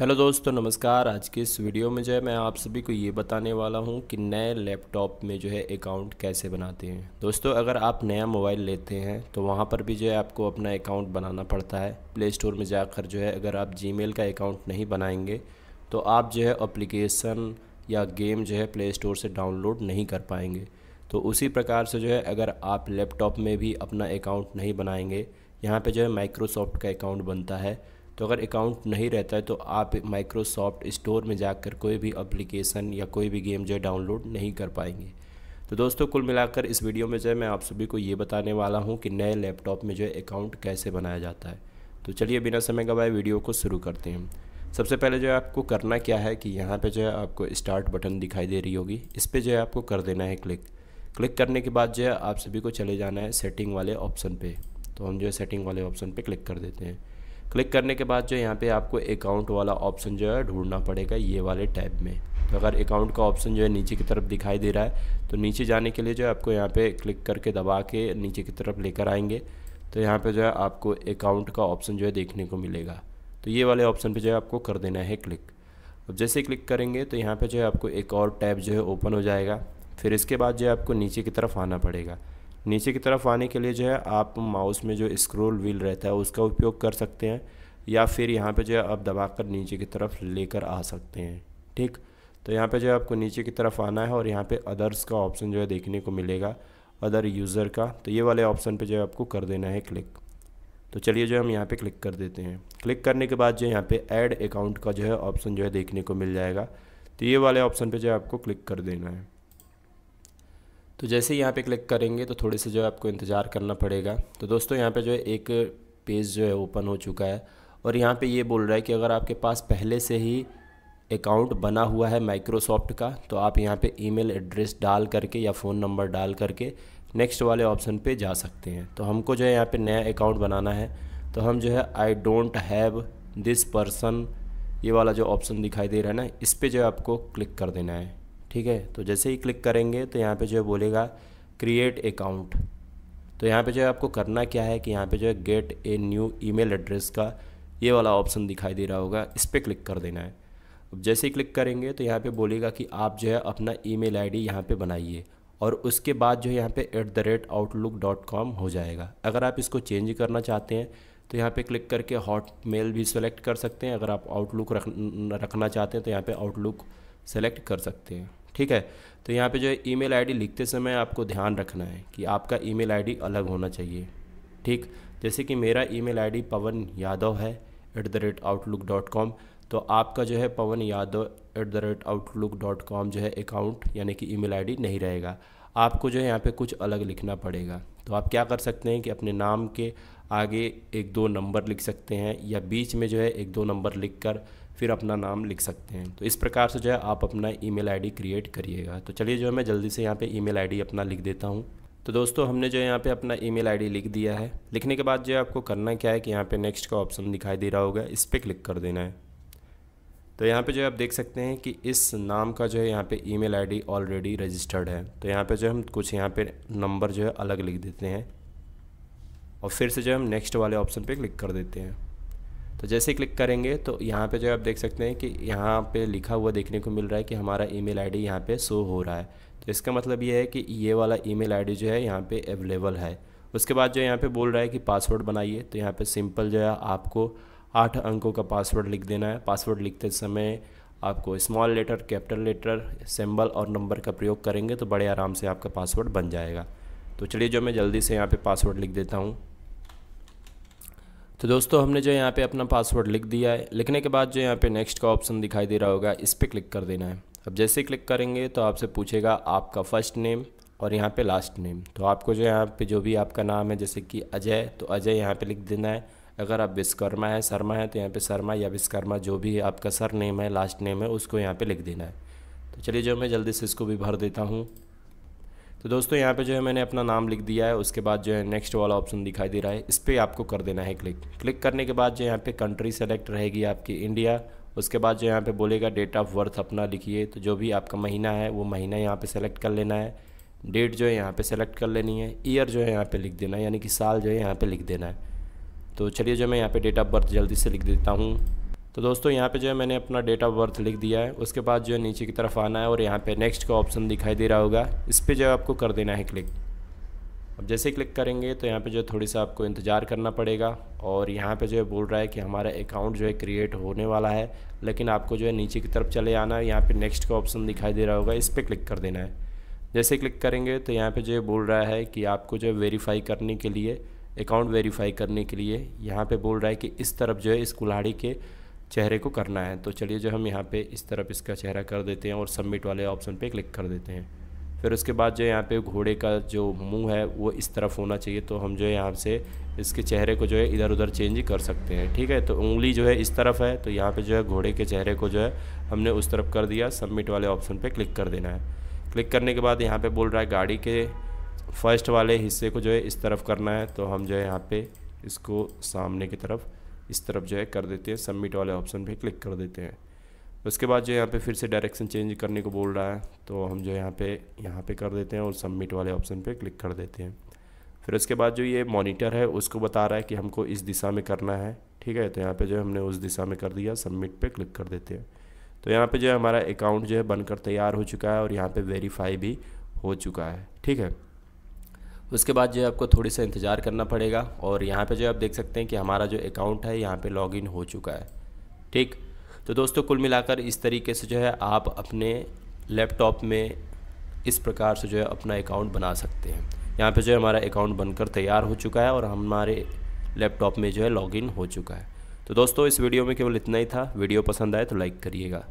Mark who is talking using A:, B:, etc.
A: Hello दोस्तों, नमस्कार। आज के इस वीडियो में जो है, मैं आप सभी को ये बताने वाला हूँ कि नए लैपटॉप में जो है, अकाउंट कैसे बनाते हैं। दोस्तों, अगर आप नया मोबाइल लेते हैं तो वहाँ पर भी जो है, आपको अपना अकाउंट बनाना पड़ता है। प्ले स्टोर में जाकर जो है, अगर आप जी का अकाउंट नहीं बनाएँगे तो आप जो है अप्लीकेशन या गेम जो है, प्ले स्टोर से डाउनलोड नहीं कर पाएँगे। तो उसी प्रकार से जो है, अगर आप लैपटॉप में भी अपना अकाउंट नहीं बनाएँगे, यहाँ पर जो है, माइक्रोसॉफ्ट का अकाउंट बनता है। तो अगर अकाउंट नहीं रहता है तो आप माइक्रोसॉफ्ट स्टोर में जाकर कोई भी अप्लीकेशन या कोई भी गेम जो है डाउनलोड नहीं कर पाएँगे। तो दोस्तों, कुल मिलाकर इस वीडियो में जो है मैं आप सभी को ये बताने वाला हूँ कि नए लैपटॉप में जो है अकाउंट कैसे बनाया जाता है। तो चलिए बिना समय गवाए वीडियो को शुरू करते हैं। सबसे पहले जो है आपको करना क्या है कि यहाँ पे जो है आपको स्टार्ट बटन दिखाई दे रही होगी। इस पर जो है आपको कर देना है क्लिक क्लिक करने के बाद जो है आप सभी को चले जाना है सेटिंग वाले ऑप्शन पे। तो हम जो है सेटिंग वाले ऑप्शन पे क्लिक कर देते हैं। क्लिक करने के बाद जो यहाँ पे आपको अकाउंट वाला ऑप्शन जो है ढूंढना पड़ेगा ये वाले टैब में। तो अगर अकाउंट का ऑप्शन जो है नीचे की तरफ़ दिखाई दे रहा है तो नीचे जाने के लिए जो है आपको यहाँ पे क्लिक करके दबा के नीचे की तरफ़ लेकर आएँगे। तो यहाँ पे जो है आपको अकाउंट का ऑप्शन जो है देखने को मिलेगा। तो ये वाले ऑप्शन पर जो है आपको कर देना है क्लिक अब जैसे क्लिक करेंगे तो यहाँ पर जो है आपको एक और टैब जो है ओपन हो जाएगा। फिर इसके बाद जो है आपको नीचे की तरफ़ आना पड़ेगा। नीचे की तरफ़ आने के लिए जो है आप माउस में जो स्क्रोल व्हील रहता है उसका उपयोग कर सकते हैं या फिर यहाँ पे जो है आप दबाकर नीचे की तरफ़ लेकर आ सकते हैं ठीक तो यहाँ पे जो है आपको नीचे की तरफ़ आना है और यहाँ पे अदर्स का ऑप्शन जो है देखने को मिलेगा अदर यूज़र का तो ये वाले ऑप्शन पे जो है आपको कर देना है क्लिक तो चलिए जो हम यहाँ पे क्लिक कर देते हैं क्लिक करने के बाद जो यहाँ पे ऐड अकाउंट का जो है ऑप्शन जो है देखने को मिल जाएगा तो ये वाले ऑप्शन पे जो है आपको क्लिक कर देना है तो जैसे ही यहाँ पे क्लिक करेंगे तो थोड़े से जो है आपको इंतज़ार करना पड़ेगा। तो दोस्तों यहाँ पे जो है एक पेज जो है ओपन हो चुका है और यहाँ पे ये बोल रहा है कि अगर आपके पास पहले से ही अकाउंट बना हुआ है माइक्रोसॉफ्ट का तो आप यहाँ पे ईमेल एड्रेस डाल करके या फ़ोन नंबर डाल करके नेक्स्ट वाले ऑप्शन पे जा सकते हैं। तो हमको जो है यहाँ पे नया अकाउंट बनाना है। तो हम जो है I don't have this person ये वाला जो ऑप्शन दिखाई दे रहा है ना, इस पर जो है आपको क्लिक कर देना है। ठीक है? तो जैसे ही क्लिक करेंगे तो यहाँ पे जो है बोलेगा क्रिएट अकाउंट तो यहाँ पे जो है आपको करना क्या है कि यहाँ पे जो है get a new email address का ये वाला ऑप्शन दिखाई दे रहा होगा। इस पर क्लिक कर देना है। अब जैसे ही क्लिक करेंगे तो यहाँ पे बोलेगा कि आप जो है अपना ईमेल आईडी यहाँ बनाइए और उसके बाद जो है यहाँ पे at the rate Outlook dot com हो जाएगा। अगर आप इसको चेंज करना चाहते हैं तो यहाँ पे क्लिक करके हॉट मेल भी सेलेक्ट कर सकते हैं। अगर आप आउटलुक रख, रखना चाहते हैं तो यहाँ पे आउटलुक सेलेक्ट कर सकते हैं। ठीक है? तो यहाँ पे जो है ईमेल आईडी लिखते समय आपको ध्यान रखना है कि आपका ईमेल आईडी अलग होना चाहिए। ठीक? जैसे कि मेरा ईमेल आईडी पवन यादव है at the rate Outlook dot com तो आपका जो है Pawan Yadav at the rate Outlook dot com जो है अकाउंट यानी कि ईमेल आईडी नहीं रहेगा। आपको जो है यहाँ पे कुछ अलग लिखना पड़ेगा। तो आप क्या कर सकते हैं कि अपने नाम के आगे एक दो नंबर लिख सकते हैं, या बीच में जो है एक दो नंबर लिख कर फिर अपना नाम लिख सकते हैं। तो इस प्रकार से जो है आप अपना ईमेल आईडी क्रिएट करिएगा। तो चलिए जो है मैं जल्दी से यहाँ पे ईमेल आईडी अपना लिख देता हूँ। तो दोस्तों हमने जो है यहाँ पे अपना ईमेल आईडी लिख दिया है। लिखने के बाद जो है आपको करना क्या है कि यहाँ पे नेक्स्ट का ऑप्शन दिखाई दे रहा होगा, इस पर क्लिक कर देना है। तो यहाँ पे जो है आप देख सकते हैं कि इस नाम का जो है यहाँ पे ईमेल आईडी ऑलरेडी रजिस्टर्ड है। तो यहाँ पे जो हम कुछ यहाँ पे नंबर जो है अलग लिख देते हैं और फिर से जो हम नेक्स्ट वाले ऑप्शन पे क्लिक कर देते हैं। तो जैसे क्लिक करेंगे तो यहाँ पे जो है आप देख सकते हैं कि यहाँ पे लिखा हुआ देखने को मिल रहा है कि हमारा ईमेल आईडी यहाँ पे शो हो रहा है। तो इसका मतलब ये है कि ये वाला ईमेल आईडी जो है यहाँ पे अवेलेबल है। उसके बाद जो यहाँ पे बोल रहा है कि पासवर्ड बनाइए। तो यहाँ पे सिंपल जो है आपको आठ अंकों का पासवर्ड लिख देना है। पासवर्ड लिखते समय आपको small letter, capital letter, symbol और नंबर का प्रयोग करेंगे तो बड़े आराम से आपका पासवर्ड बन जाएगा। तो चलिए जो मैं जल्दी से यहाँ पे पासवर्ड लिख देता हूँ। तो दोस्तों, हमने जो यहाँ पे अपना पासवर्ड लिख दिया है। लिखने के बाद जो यहाँ पे नेक्स्ट का ऑप्शन दिखाई दे रहा होगा, इस पर क्लिक कर देना है। अब जैसे क्लिक करेंगे तो आपसे पूछेगा आपका फ़र्स्ट नेम और यहाँ पे लास्ट नेम तो आपको जो यहाँ पे जो भी आपका नाम है, जैसे कि अजय तो अजय यहाँ पे लिख देना है। अगर आप विश्वकर्मा है, शर्मा है तो यहाँ पे शर्मा या विश्वकर्मा जो भी आपका सर नेम है लास्ट नेम है, उसको यहाँ पे लिख देना है। तो चलिए, जो मैं जल्दी से इसको भी भर देता हूँ। तो दोस्तों, यहाँ पे जो है मैंने अपना नाम लिख दिया है, उसके बाद जो है नेक्स्ट वाला ऑप्शन दिखाई दे रहा है। इस पर आपको कर देना है क्लिक क्लिक करने के बाद जो यहाँ पे कंट्री सेलेक्ट रहेगी आपकी इंडिया उसके बाद जो यहाँ पे बोलेगा डेट ऑफ़ बर्थ अपना लिखिए। तो जो भी आपका महीना है, वो महीना यहाँ पे सेलेक्ट कर लेना है। डेट जो है यहाँ पे सेलेक्ट कर लेनी है। ईयर जो है यहाँ पे लिख देना है। यानी कि साल जो है यहाँ पे लिख देना है। तो चलिए जो मैं यहाँ पे डेट ऑफ़ बर्थ जल्दी से लिख देता हूँ। तो दोस्तों यहाँ पे जो है मैंने अपना डेट ऑफ़ बर्थ लिख दिया है उसके बाद जो है नीचे की तरफ़ आना है और यहाँ पे नेक्स्ट का ऑप्शन दिखाई दे रहा होगा इस पर जो है आपको कर देना है क्लिक अब जैसे क्लिक करेंगे तो यहाँ पे जो है थोड़ी सा आपको इंतज़ार करना पड़ेगा और यहाँ पे जो है बोल रहा है कि हमारा अकाउंट जो है क्रिएट होने वाला है लेकिन आपको जो है नीचे की तरफ़ चले आना है यहाँ पे नेक्स्ट का ऑप्शन दिखाई दे रहा होगा इस पर क्लिक कर देना है जैसे क्लिक करेंगे तो यहाँ पे जो है बोल रहा है कि आपको जो है वेरीफाई करने के लिए अकाउंट वेरीफाई करने के लिए यहाँ पर बोल रहा है कि इस तरफ़ जो है इस कुल्हाड़ी के चेहरे को करना है तो चलिए जो हम यहाँ पे इस तरफ़ इसका चेहरा कर देते हैं और सबमिट वाले ऑप्शन पे क्लिक कर देते हैं। फिर उसके बाद जो यहाँ पे घोड़े का जो मुँह है, वो इस तरफ़ होना चाहिए तो हम जो है यहाँ से इसके चेहरे को जो है इधर उधर चेंज कर सकते हैं, ठीक है? तो उंगली जो है इस तरफ़ है तो यहाँ पे जो है घोड़े के चेहरे को जो है हमने उस तरफ़ कर दिया सबमिट वाले ऑप्शन पे क्लिक कर देना है। क्लिक करने के बाद यहाँ पे बोल रहा है गाड़ी के फ़र्स्ट वाले हिस्से को जो है इस तरफ़ करना है तो हम जो है यहाँ पे इसको सामने की तरफ़ इस तरफ़ जो है कर देते हैं सबमिट वाले ऑप्शन पे क्लिक कर देते हैं। उसके बाद जो यहाँ पे फिर से डायरेक्शन चेंज करने को बोल रहा है तो हम जो यहाँ पे यहाँ पे कर देते हैं और सबमिट वाले ऑप्शन पे क्लिक कर देते हैं। फिर उसके बाद जो ये मॉनिटर है, उसको बता रहा है कि हमको इस दिशा में करना है, ठीक है? तो यहाँ पे जो है हमने उस दिशा में कर दिया सबमिट पे क्लिक कर देते हैं। तो यहाँ पे जो है हमारा अकाउंट जो है बनकर तैयार हो चुका है और यहाँ पे वेरीफाई भी हो चुका है, ठीक है? उसके बाद जो है आपको थोड़ी सा इंतज़ार करना पड़ेगा और यहाँ पे जो आप देख सकते हैं कि हमारा जो अकाउंट है, यहाँ पे लॉगिन हो चुका है। ठीक? तो दोस्तों, कुल मिलाकर इस तरीके से जो है आप अपने लैपटॉप में इस प्रकार से जो है अपना अकाउंट बना सकते हैं। यहाँ पे जो है हमारा अकाउंट बनकर तैयार हो चुका है और हमारे लैपटॉप में जो है लॉगिन हो चुका है। तो दोस्तों, इस वीडियो में केवल इतना ही था। वीडियो पसंद आए तो लाइक करिएगा।